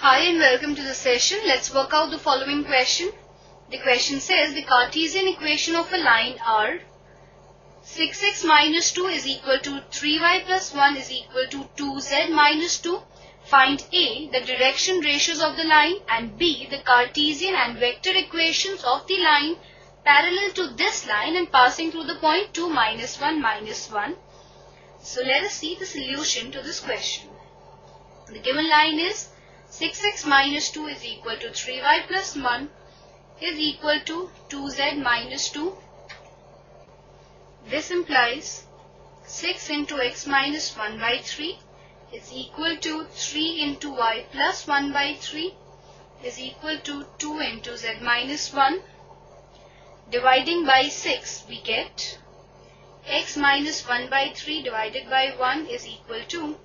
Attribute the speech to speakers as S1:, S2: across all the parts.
S1: Hi and welcome to the session. Let's work out the following question. The question says the Cartesian equation of a line are 6x minus 2 is equal to 3y plus 1 is equal to 2z minus 2. Find A, the direction ratios of the line and B, the Cartesian and vector equations of the line parallel to this line and passing through the point 2 minus 1 minus 1. So let us see the solution to this question. The given line is 6x minus 2 is equal to 3y plus 1 is equal to 2z minus 2. This implies 6 into x minus 1 by 3 is equal to 3 into y plus 1 by 3 is equal to 2 into z minus 1. Dividing by 6 we get x minus 1 by 3 divided by 1 is equal to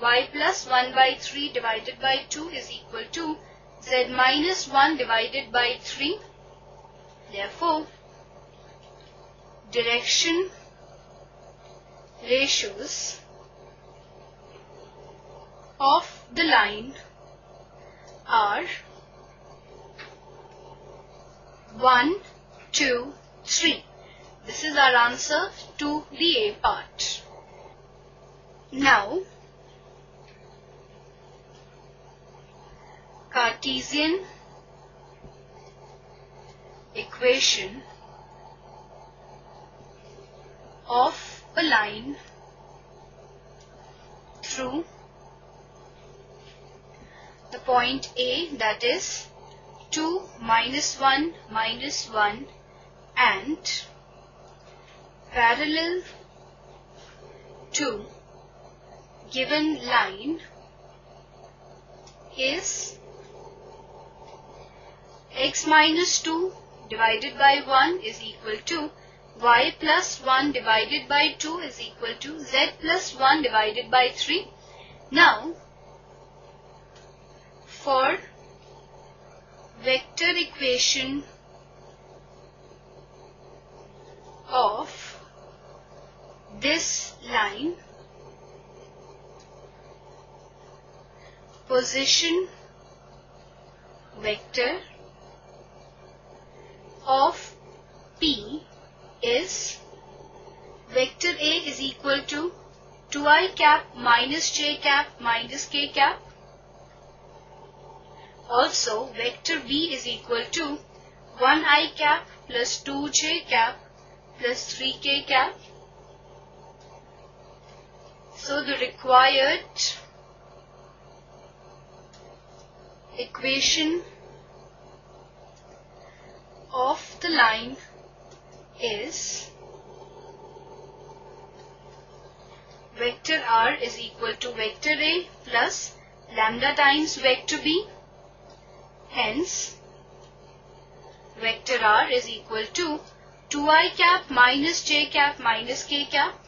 S1: y plus 1 by 3 divided by 2 is equal to z minus 1 divided by 3. Therefore, direction ratios of the line are 1, 2, 3. This is our answer to the A part. Now, Cartesian equation of a line through the point A that is 2 minus 1 minus 1 and parallel to given line is x minus 2 divided by 1 is equal to y plus 1 divided by 2 is equal to z plus 1 divided by 3. Now, for vector equation of this line, position vector of P is vector A is equal to 2i cap minus j cap minus k cap. Also, vector B is equal to 1i cap plus 2j cap plus 3k cap. So, the required equation of the line is vector r is equal to vector a plus lambda times vector b. Hence, vector r is equal to 2i cap minus j cap minus k cap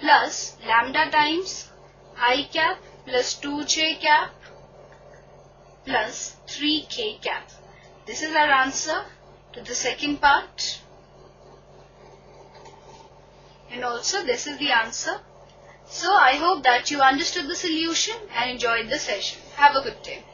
S1: plus lambda times i cap plus 2j cap plus 3k cap. This is our answer to the second part. And also this is the answer. So I hope that you understood the solution and enjoyed the session. Have a good day.